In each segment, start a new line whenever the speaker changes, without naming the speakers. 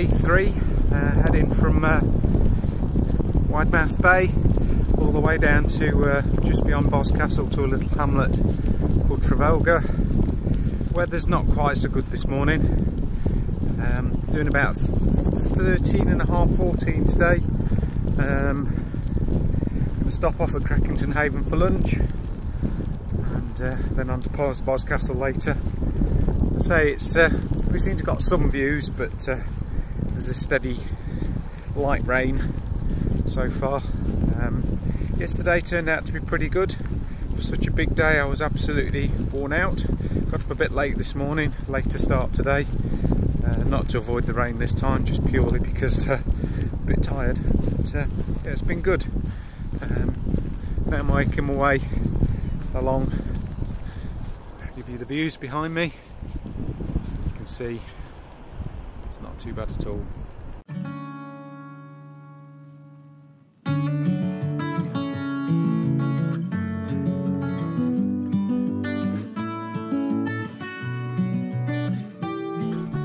day three, uh, heading from uh, Widemouth Bay all the way down to uh, just beyond Boscastle to a little hamlet called Trevalga. Weather's not quite so good this morning, um, doing about 13 and a half, 14 today. Um, stop off at Crackington Haven for lunch and uh, then on to Boscastle later. I say it's uh, we seem to got some views but uh, there's a steady light rain so far. Um, yesterday turned out to be pretty good. For such a big day I was absolutely worn out. Got up a bit late this morning, late to start today. Uh, not to avoid the rain this time, just purely because uh, a bit tired. But uh, yeah, it's been good. Um, now I'm making my way along. Give you the views behind me. You can see not too bad at all.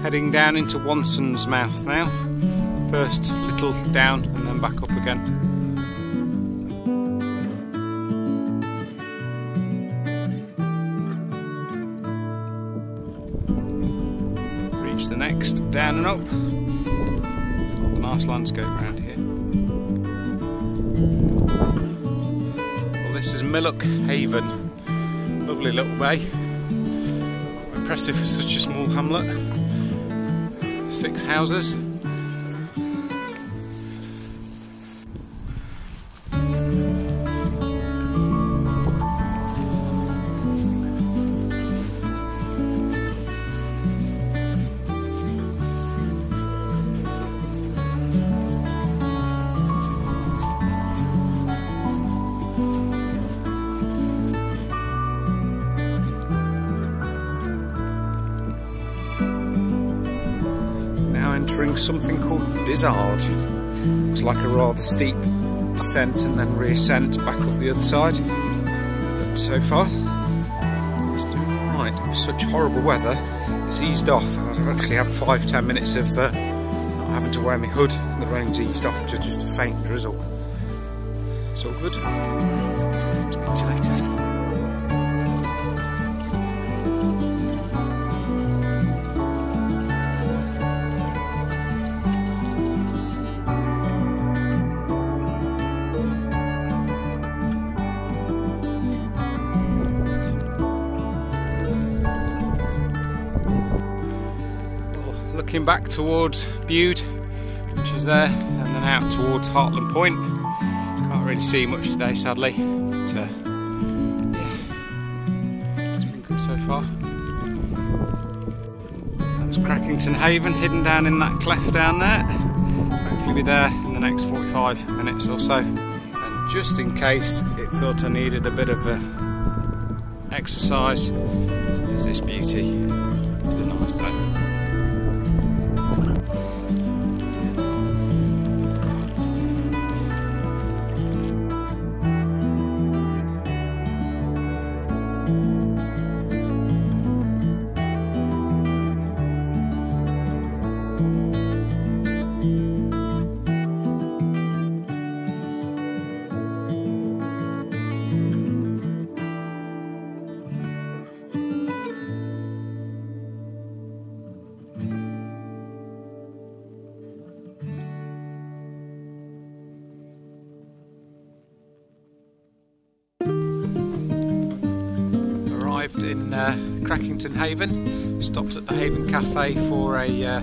Heading down into Wanson's Mouth now. First little down and then back up again. The next down and up. Nice landscape around here. Well, this is Millock Haven. Lovely little bay. Impressive for such a small hamlet. Six houses. Something called Dizzard. Looks like a rather steep descent and then reascent back up the other side. But so far, it's doing alright. Such horrible weather, it's eased off. I've actually had five, ten minutes of uh, not having to wear my hood. The rain's eased off to just a faint drizzle. It's all good. Speak to you later. Looking back towards Bude, which is there, and then out towards Hartland Point. Can't really see much today, sadly, but uh, yeah, it's been good so far. That's Crackington Haven, hidden down in that cleft down there. Hopefully be there in the next 45 minutes or so. And just in case it thought I needed a bit of a exercise, there's this beauty. It's nice though. In uh, Crackington Haven, stopped at the Haven Cafe for a uh,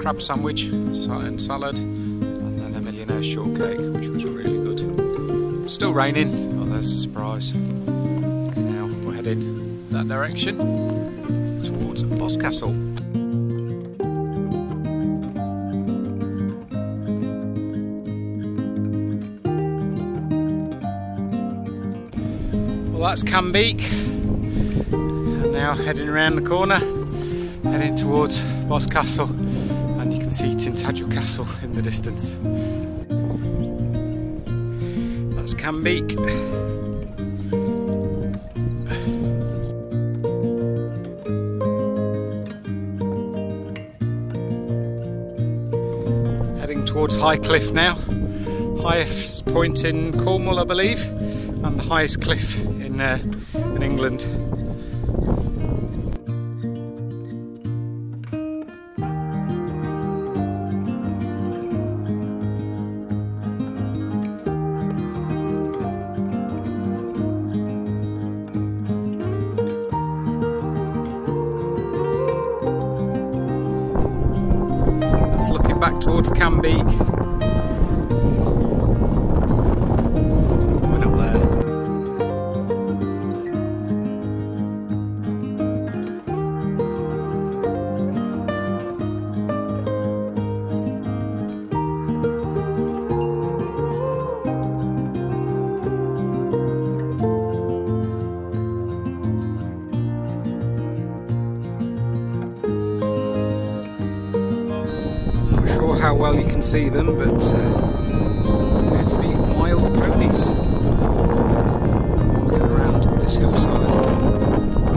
crab sandwich and salad, and then a millionaire shortcake, which was really good. Still raining, oh there's a surprise. Now we're heading that direction towards Boscastle. Well that's Cambeak now heading around the corner, heading towards Boscastle, and you can see Tintagel Castle in the distance. That's Cambeak. towards High Cliff now. Highest point in Cornwall, I believe, and the highest cliff in, uh, in England. Back towards Cambeak. Well you can see them, but uh, appear to be wild ponies around this hillside.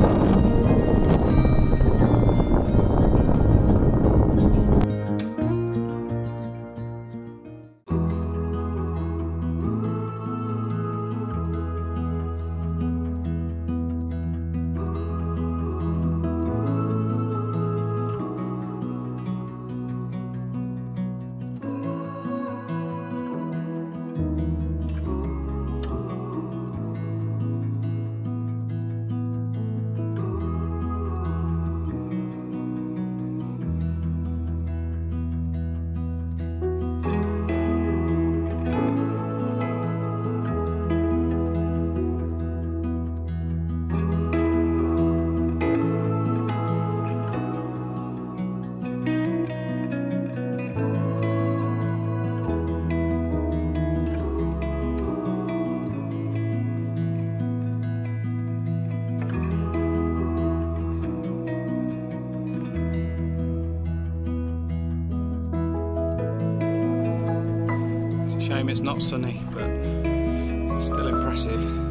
Shame it's not sunny, but still impressive.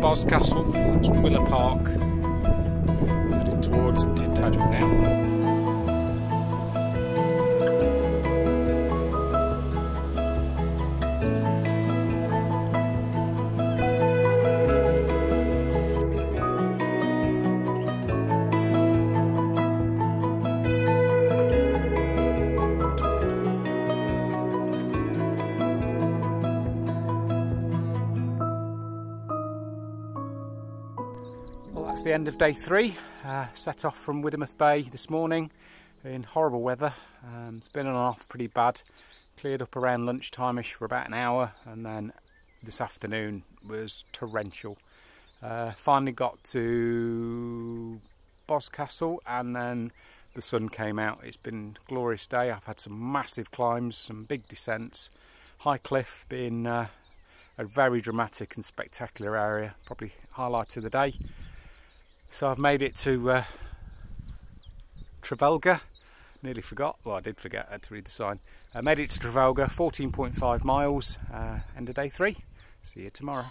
Boscastle, that's Willapark, heading towards Tintagel now. That's the end of day three. Uh, set off from Widemouth Bay this morning in horrible weather. Um, it's been on and off pretty bad. Cleared up around lunchtime-ish for about an hour and then this afternoon was torrential. Uh, finally got to Boscastle and then the sun came out. It's been a glorious day. I've had some massive climbs, some big descents. High Cliff being uh, a very dramatic and spectacular area, probably highlight of the day. So I've made it to uh, Trevalga. Nearly forgot, well I did forget, I had to read the sign. I made it to Trevalga, 14.5 miles, uh, end of day three. See you tomorrow.